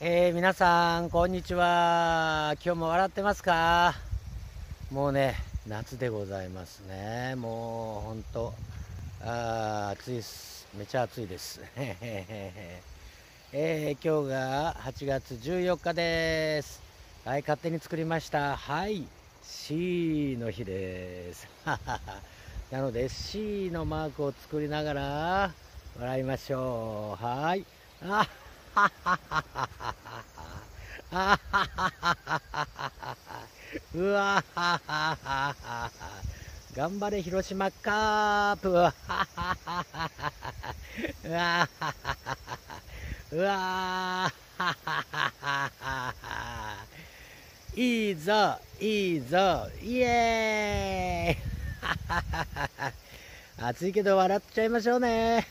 えー、皆さんこんにちは。今日も笑ってますか？もうね夏でございますね。もうほんとあ暑いです。めちゃ暑いです。えー、今日が8月14日です。はい勝手に作りました。はい C の日です。なので C のマークを作りながら笑いましょう。はい。あうわ頑張れ広島カー。プうわうわいいぞいいぞ。イエーイ。暑いけど笑っちゃいましょうね。